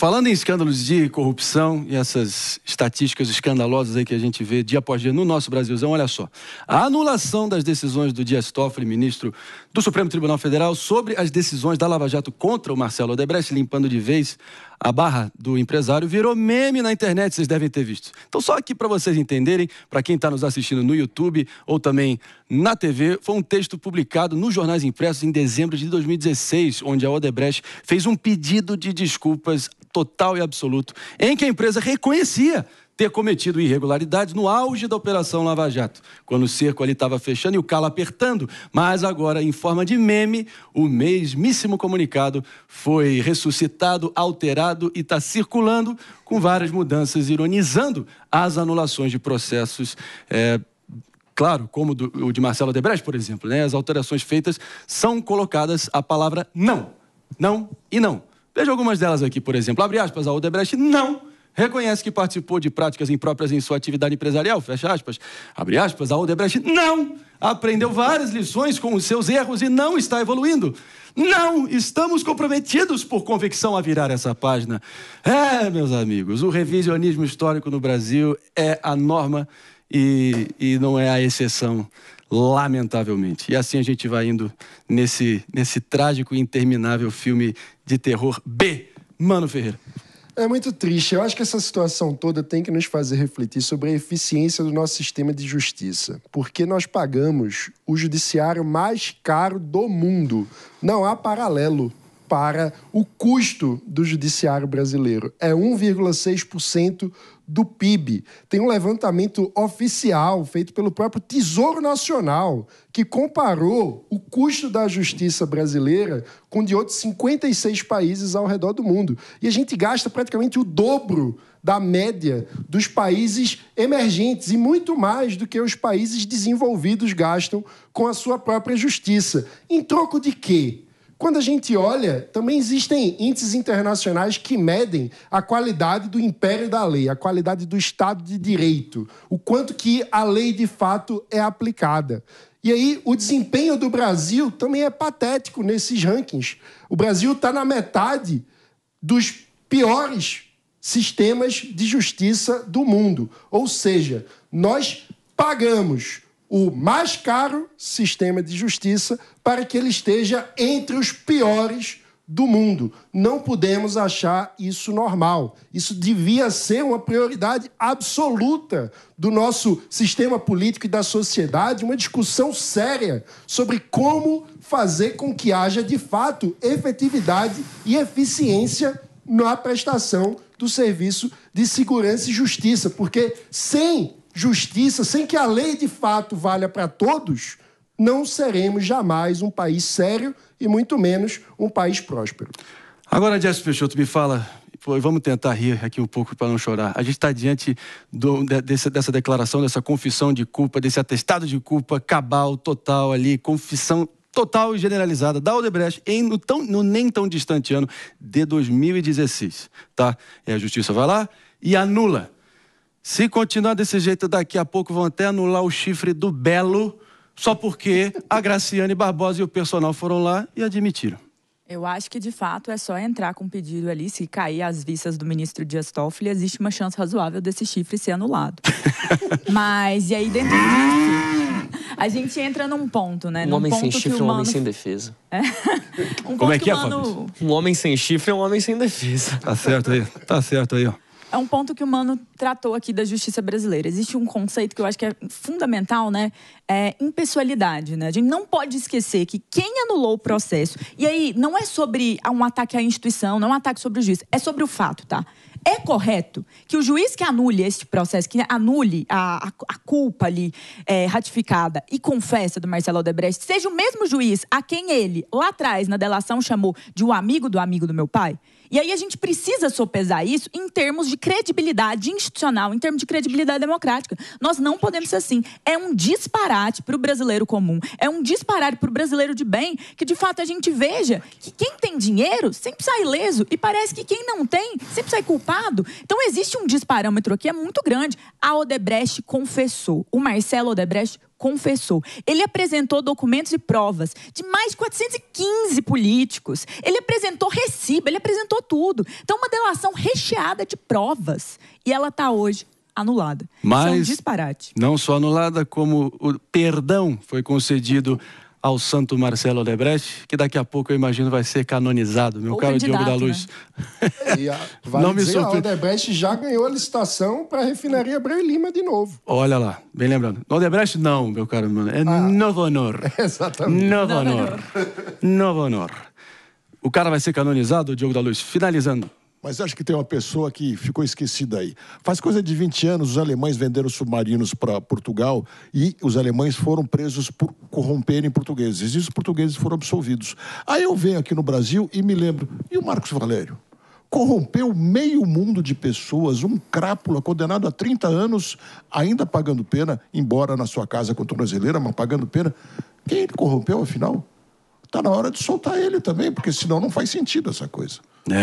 falando em escândalos de corrupção e essas estatísticas escandalosas aí que a gente vê dia após dia no nosso Brasilzão, olha só. A anulação das decisões do Dias Toffoli, ministro do Supremo Tribunal Federal, sobre as decisões da Lava Jato contra o Marcelo Odebrecht, limpando de vez a barra do empresário, virou meme na internet, vocês devem ter visto. Então, só aqui para vocês entenderem, para quem está nos assistindo no YouTube ou também na TV, foi um texto publicado nos jornais impressos em dezembro de 2016, onde a Odebrecht fez um pedido de desculpas total e absoluto, em que a empresa reconhecia ter cometido irregularidades no auge da Operação Lava Jato, quando o cerco ali estava fechando e o calo apertando. Mas agora, em forma de meme, o mesmíssimo comunicado foi ressuscitado, alterado e está circulando com várias mudanças, ironizando as anulações de processos. É, claro, como do, o de Marcelo Debrecht, por exemplo, né? as alterações feitas são colocadas a palavra não, não e não. Veja algumas delas aqui, por exemplo. Abre aspas, a Odebrecht não reconhece que participou de práticas impróprias em sua atividade empresarial, fecha aspas. Abre aspas, a Odebrecht não aprendeu várias lições com os seus erros e não está evoluindo. Não estamos comprometidos por convicção a virar essa página. É, meus amigos, o revisionismo histórico no Brasil é a norma e, e não é a exceção lamentavelmente. E assim a gente vai indo nesse, nesse trágico e interminável filme de terror B. Mano Ferreira. É muito triste. Eu acho que essa situação toda tem que nos fazer refletir sobre a eficiência do nosso sistema de justiça. Porque nós pagamos o judiciário mais caro do mundo. Não há paralelo para o custo do judiciário brasileiro. É 1,6% do PIB. Tem um levantamento oficial feito pelo próprio Tesouro Nacional que comparou o custo da justiça brasileira com de outros 56 países ao redor do mundo. E a gente gasta praticamente o dobro da média dos países emergentes e muito mais do que os países desenvolvidos gastam com a sua própria justiça. Em troco de quê? Quando a gente olha, também existem índices internacionais que medem a qualidade do império da lei, a qualidade do Estado de Direito, o quanto que a lei de fato é aplicada. E aí, o desempenho do Brasil também é patético nesses rankings. O Brasil está na metade dos piores sistemas de justiça do mundo. Ou seja, nós pagamos o mais caro sistema de justiça para que ele esteja entre os piores do mundo. Não podemos achar isso normal. Isso devia ser uma prioridade absoluta do nosso sistema político e da sociedade, uma discussão séria sobre como fazer com que haja de fato efetividade e eficiência na prestação do serviço de segurança e justiça, porque sem justiça, sem que a lei de fato valha para todos, não seremos jamais um país sério e muito menos um país próspero. Agora, Jesse Peixoto, me fala, vamos tentar rir aqui um pouco para não chorar. A gente está diante do, dessa declaração, dessa confissão de culpa, desse atestado de culpa cabal, total ali, confissão total e generalizada da Odebrecht em, no, tão, no nem tão distante ano de 2016. Tá? E a justiça vai lá e anula se continuar desse jeito, daqui a pouco vão até anular o chifre do Belo, só porque a Graciane Barbosa e o personal foram lá e admitiram. Eu acho que, de fato, é só entrar com um pedido ali. Se cair as vistas do ministro Dias Toffoli, existe uma chance razoável desse chifre ser anulado. Mas, e aí, dentro disso, a gente entra num ponto, né? Um num homem ponto sem chifre é um homem sem defesa. É. Um Como é que é, humano... Um homem sem chifre é um homem sem defesa. Tá certo aí, tá certo aí, ó é um ponto que o Mano tratou aqui da justiça brasileira. Existe um conceito que eu acho que é fundamental, né? É impessoalidade, né? A gente não pode esquecer que quem anulou o processo, e aí não é sobre um ataque à instituição, não é um ataque sobre o juiz, é sobre o fato, tá? É correto que o juiz que anule este processo, que anule a, a, a culpa ali é, ratificada e confessa do Marcelo Odebrecht, seja o mesmo juiz a quem ele, lá atrás, na delação, chamou de um amigo do amigo do meu pai? E aí a gente precisa sopesar isso em termos de credibilidade institucional, em termos de credibilidade democrática. Nós não podemos ser assim. É um disparate para o brasileiro comum, é um disparate para o brasileiro de bem, que de fato a gente veja que quem tem dinheiro sempre sai ileso e parece que quem não tem sempre sai culpado. Então existe um disparâmetro aqui é muito grande. A Odebrecht confessou, o Marcelo Odebrecht confessou. Ele apresentou documentos e provas de mais de 415 políticos. Ele apresentou recibo, ele apresentou tudo. Então, uma delação recheada de provas. E ela está hoje anulada. Mas Isso é um disparate. não só anulada, como o perdão foi concedido ao santo Marcelo Odebrecht, que daqui a pouco eu imagino vai ser canonizado, meu Ou caro Diogo da candidato, Luz. E a, vale Não me dizer, a surpre- Odebrecht já ganhou a licitação para a refinaria Abreu e Lima de novo. Olha lá, bem lembrando. Odebrecht não, meu caro mano, é Novo Honor. Exatamente. Novo Novo Honor. Novo Honor. O cara vai ser canonizado, Diogo da Luz, finalizando. Mas acho que tem uma pessoa que ficou esquecida aí. Faz coisa de 20 anos, os alemães venderam submarinos para Portugal e os alemães foram presos por corromperem portugueses. E os portugueses foram absolvidos. Aí eu venho aqui no Brasil e me lembro, e o Marcos Valério? Corrompeu meio mundo de pessoas, um crápula condenado a 30 anos, ainda pagando pena, embora na sua casa com tornozeleira, mas pagando pena. Quem ele corrompeu, afinal? Está na hora de soltar ele também, porque senão não faz sentido essa coisa. É.